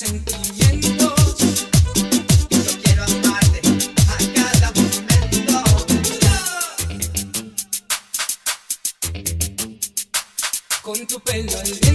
Sentimiento, yo quiero amarte a cada momento con tu pelo al.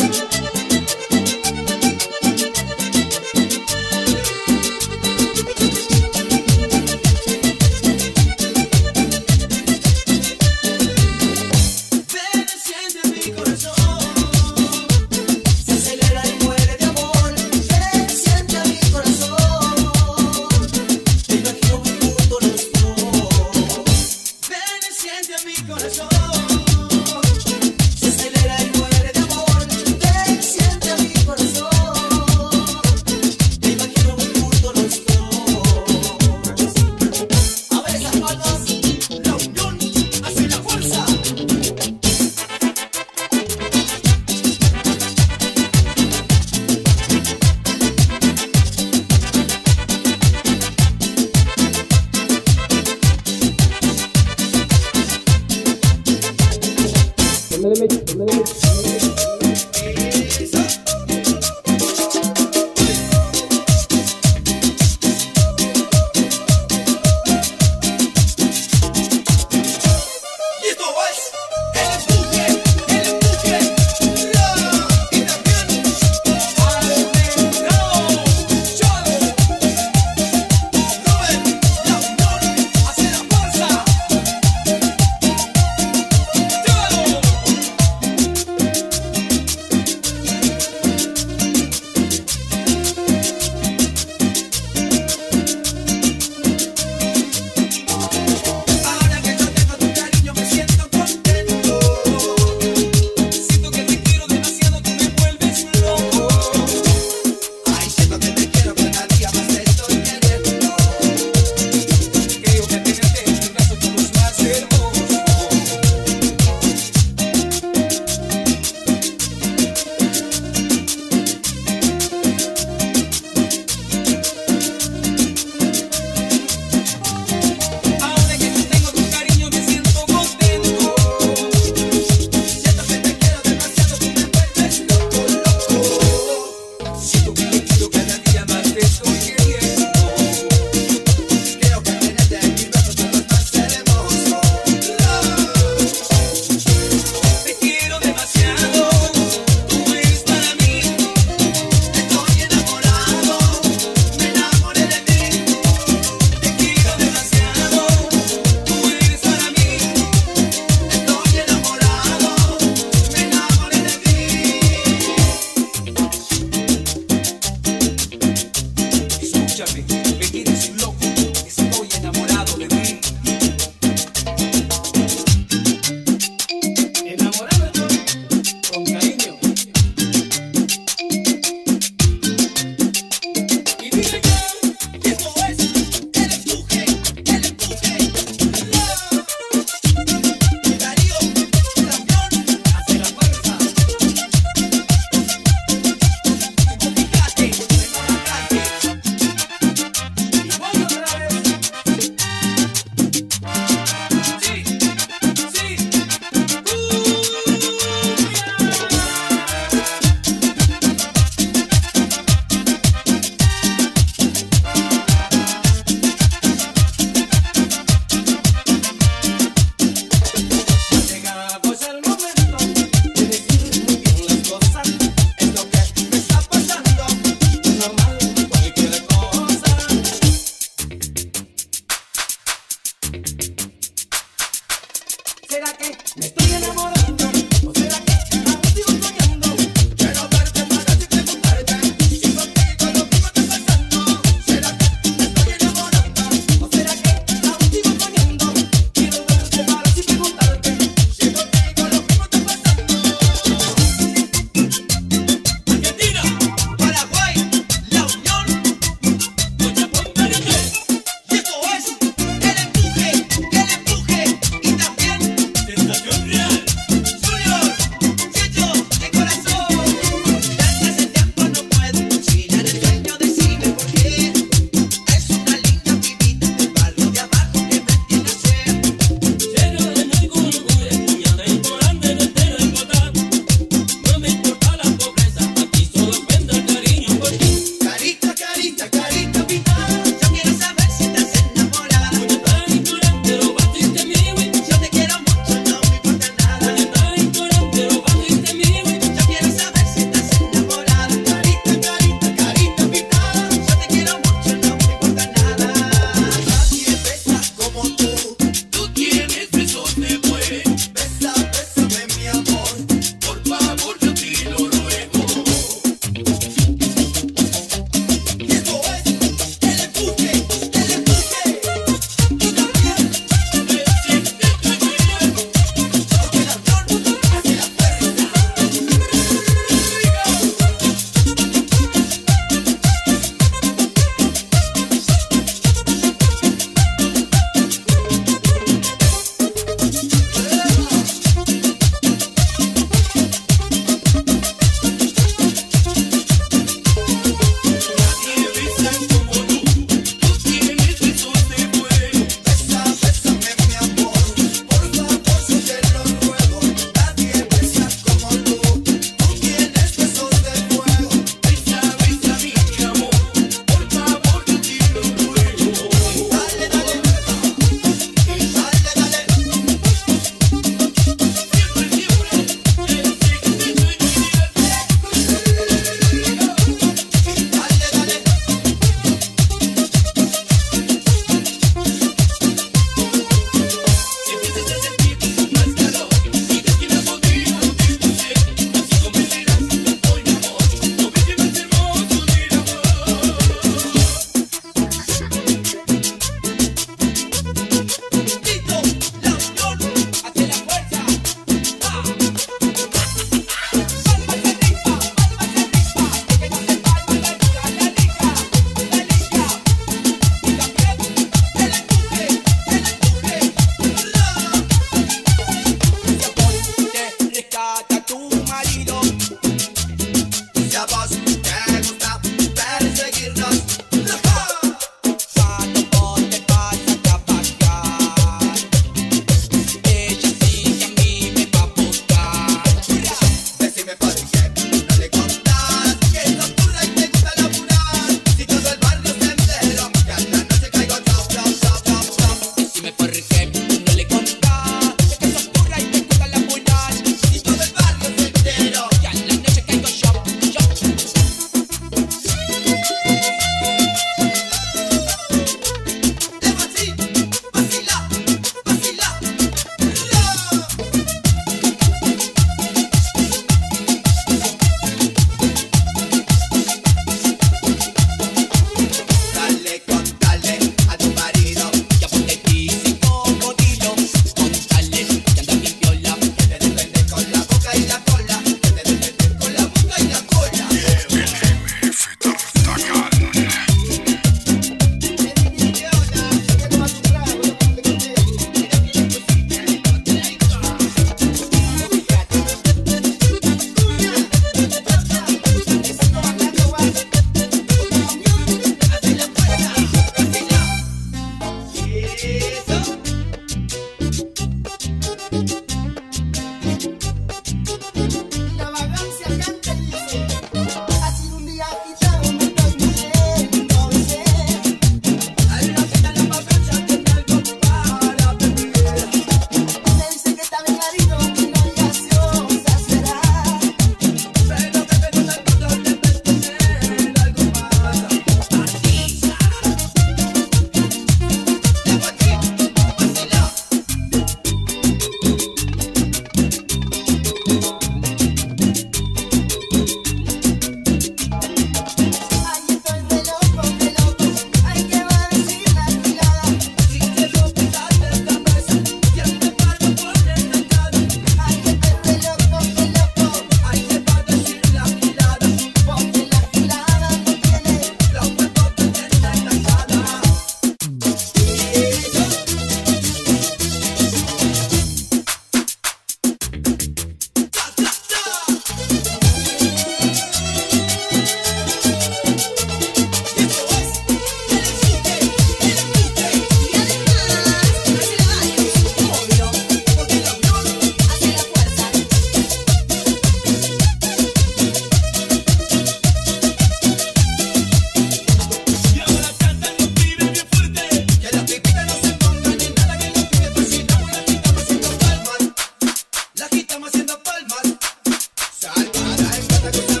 Hasta que